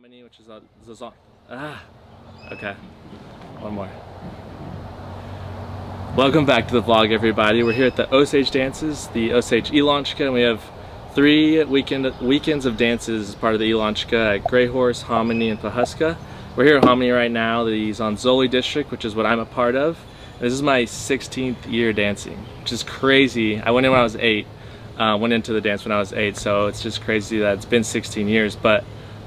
Harmony, which is a Zazan. Ah, okay. One more. Welcome back to the vlog, everybody. We're here at the Osage Dances, the Osage In-Lon-Schka, and we have three weekend weekends of dances as part of the In-Lon-Schka at Grayhorse, Hominy, and Pawhuska. We're here at Hominy right now. the Zonzoli District, which is what I'm a part of. This is my 16th year dancing, which is crazy. I went in when I was eight. Uh, went into the dance when I was eight, so it's just crazy that it's been 16 years. But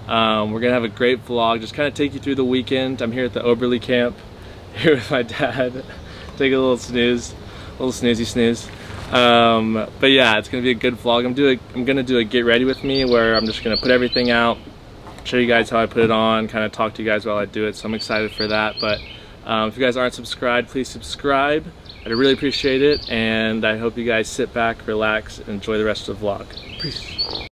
um, we're gonna have a great vlog, just kind of take you through the weekend. I'm here at the Oberly camp, here with my dad. take a little snooze, a little snoozy snooze. Um, but yeah, it's gonna be a good vlog. I'm doing, I'm gonna do a get ready with me where I'm just gonna put everything out, show you guys how I put it on, kind of talk to you guys while I do it. So I'm excited for that. But um, if you guys aren't subscribed, please subscribe. I'd really appreciate it. And I hope you guys sit back, relax, and enjoy the rest of the vlog. Peace.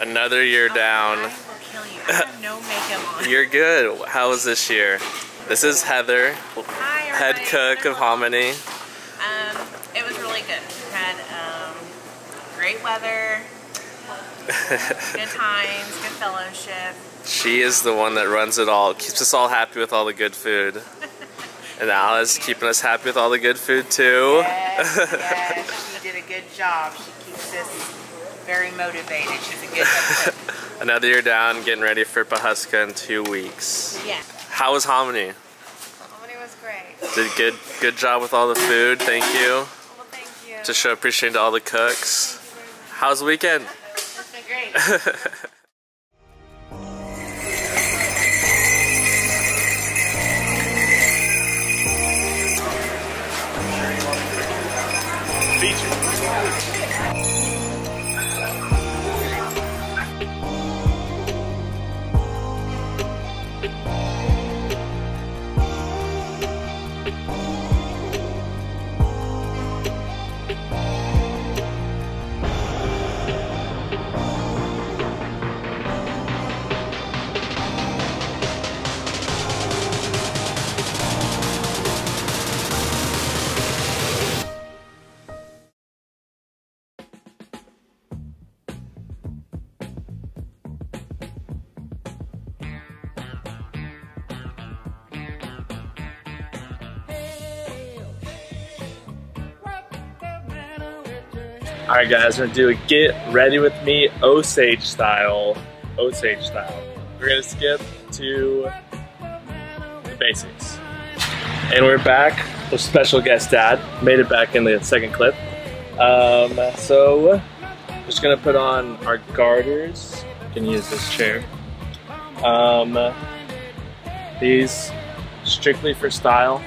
Another year down. I will kill you. I have no makeup on. You're good. How was this year? This is Heather, Hi, head cook of Hominy. Um, it was really good. We had um, great weather, good times, good fellowship. She is the one that runs it all, keeps us all happy with all the good food. And Alice keeping us happy with all the good food too. Yes, yes, she did a good job. She keeps us very motivated. She's a good cook. Another year down, getting ready for Pawhuska in two weeks. Yeah. How was Hominy? Hominy was great. Did good good job with all the food, thank you. Well, thank you. To show appreciation to all the cooks. Thank you very much. How's the weekend? It's been great. All right, guys, we're gonna do a get ready with me Osage style. Osage style. We're gonna skip to the basics. And we're back with special guest dad. Made it back in the second clip. Um, so, just gonna put on our garters. Can use this chair. Um, these strictly for style.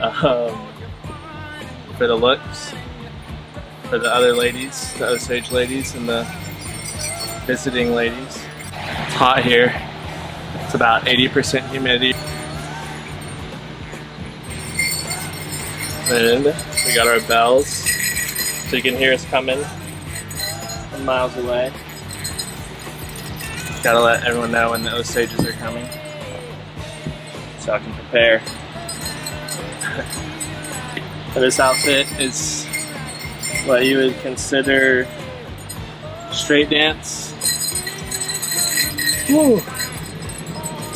Um, for the looks for the other ladies, the Osage ladies and the visiting ladies. It's hot here. It's about 80% humidity. And we got our bells, so you can hear us coming from miles away. Gotta let everyone know when the Osages are coming, so I can prepare. This outfit is what you would consider straight dance. Woo.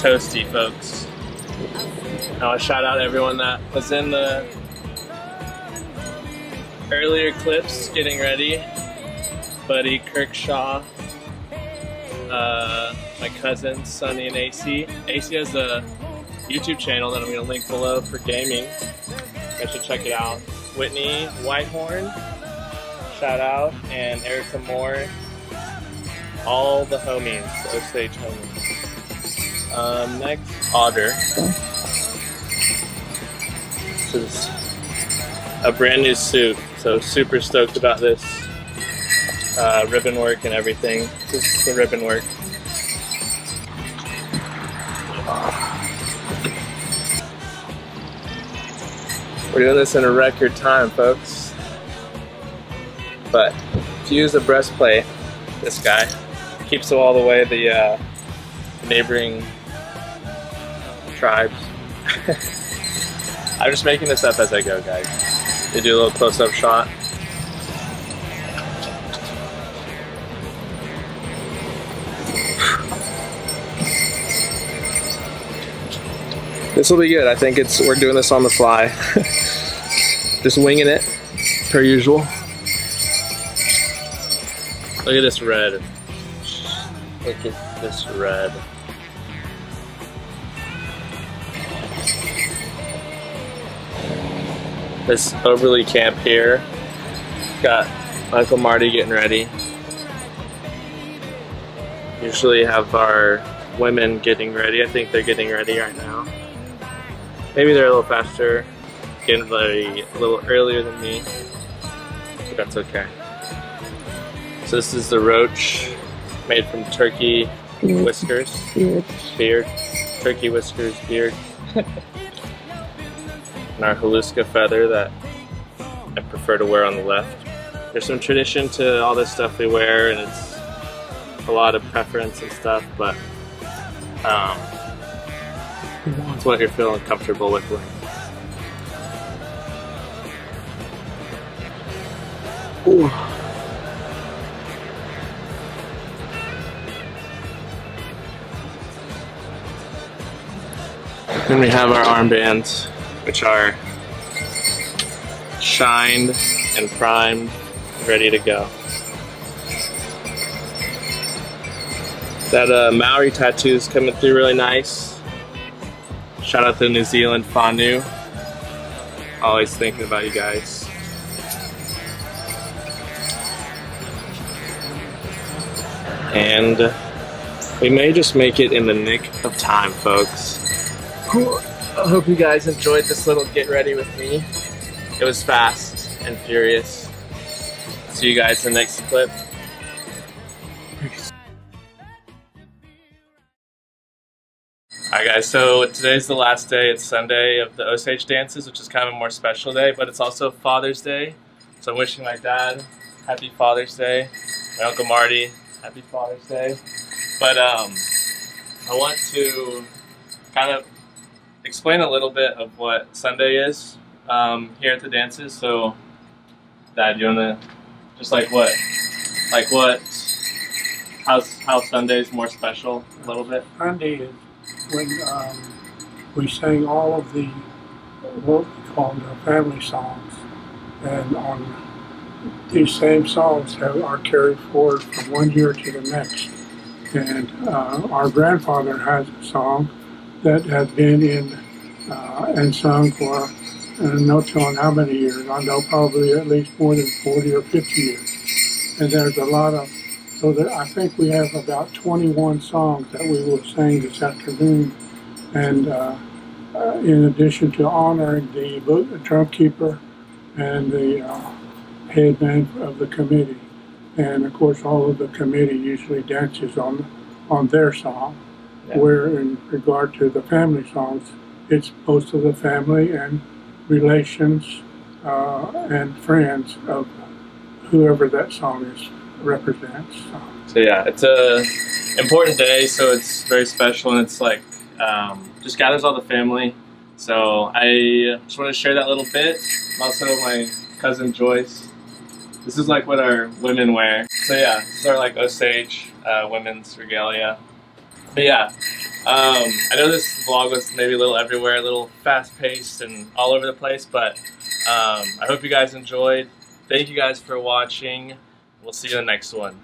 Toasty, folks. I want to shout out everyone that was in the earlier clips getting ready. Buddy Kirkshaw, uh, my cousins Sonny and Acey. Acey has a YouTube channel that I'm going to link below for gaming. You should check it out. Whitney Whitehorn, shout out, and Erica Moore, all the homies, Osage homies. Um, next, Otter. This is a brand new suit, so super stoked about this. Uh, ribbon work and everything. Just the ribbon work. We're doing this in a record time, folks. But if you use a breastplate, this guy keeps all the way the uh, neighboring tribes I'm just making this up as I go, guys. They do a little close-up shot. This will be good. I think it's we're doing this on the fly. Just winging it, per usual. Look at this red. Look at this red. This Oberly camp here. Got Uncle Marty getting ready. Usually have our women getting ready. I think they're getting ready right now. Maybe they're a little faster, getting ready a little earlier than me, but that's okay. So this is the roach made from turkey beard. whiskers, beard, beard, turkey whiskers, beard, and our haluska feather that I prefer to wear on the left. There's some tradition to all this stuff we wear, and it's a lot of preference and stuff, but um, it's what you're feeling comfortable with. Ooh. Then we have our armbands, which are shined and primed, ready to go. That uh, Maori tattoo is coming through really nice. Shout out to New Zealand Fondue. Always thinking about you guys. And we may just make it in the nick of time, folks. I hope you guys enjoyed this little get ready with me. It was fast and furious. See you guys in the next clip. Alright guys, so today's the last day. It's Sunday of the Osage dances, which is kind of a more special day, but it's also Father's Day. So I'm wishing my dad happy Father's Day, my Uncle Marty happy Father's Day. But um, I want to kind of explain a little bit of what Sunday is um, here at the dances. So, Dad, you wanna just like what, like what, how's how Sunday's more special a little bit? Sunday is when um, we sing all of the what we call the family songs, and on these same songs have, are carried forward from one year to the next. And uh, our grandfather has a song that has been in uh, and sung for uh, no telling how many years. I know probably at least more than 40 or 50 years. And there's a lot of, so that I think we have about 21 songs that we will sing this afternoon. And uh, uh, in addition to honoring the drum keeper and the uh, headman of the committee. And of course, all of the committee usually dances on on their song. Yeah. Where in regard to the family songs, it's most of the family and relations uh, and friends of whoever that song is represents. So. yeah, it's a important day, so it's very special, and it's like um, just gathers all the family. So I just want to share that little bit. Also, my cousin Joyce. This is like what our women wear. So yeah, this is our like Osage uh, women's regalia. But yeah, um, I know this vlog was maybe a little everywhere, a little fast-paced and all over the place, but um, I hope you guys enjoyed. Thank you guys for watching. We'll see you in the next one.